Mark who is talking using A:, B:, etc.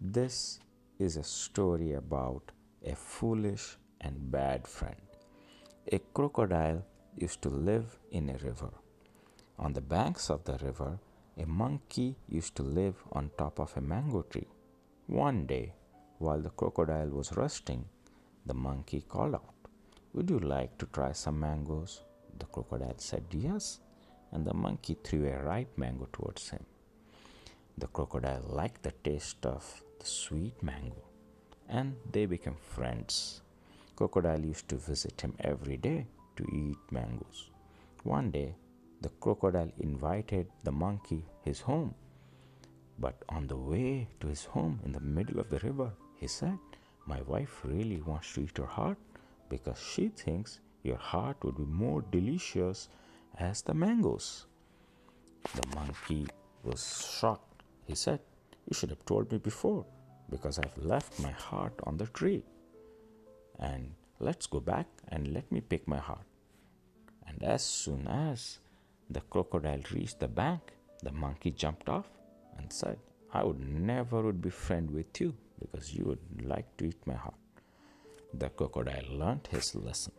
A: This is a story about a foolish and bad friend. A crocodile used to live in a river. On the banks of the river, a monkey used to live on top of a mango tree. One day, while the crocodile was resting, the monkey called out, Would you like to try some mangoes? The crocodile said yes, and the monkey threw a ripe mango towards him. The crocodile liked the taste of the sweet mango, and they became friends. Crocodile used to visit him every day to eat mangoes. One day, the crocodile invited the monkey his home. But on the way to his home in the middle of the river, he said, My wife really wants to eat your heart because she thinks your heart would be more delicious as the mangoes. The monkey was shocked. He said, You should have told me before because I've left my heart on the tree. And let's go back and let me pick my heart. And as soon as the crocodile reached the bank, the monkey jumped off and said, I would never would be friend with you because you would like to eat my heart. The crocodile learnt his lesson.